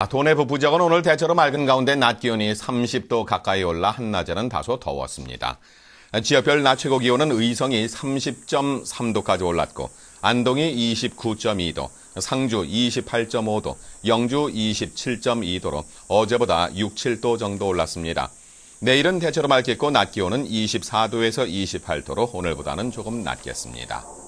아, 도내부 부적은 오늘 대체로 맑은 가운데 낮 기온이 30도 가까이 올라 한낮에는 다소 더웠습니다. 지역별 낮 최고 기온은 의성이 30.3도까지 올랐고 안동이 29.2도, 상주 28.5도, 영주 27.2도로 어제보다 6, 7도 정도 올랐습니다. 내일은 대체로 맑겠고 낮 기온은 24도에서 28도로 오늘보다는 조금 낮겠습니다.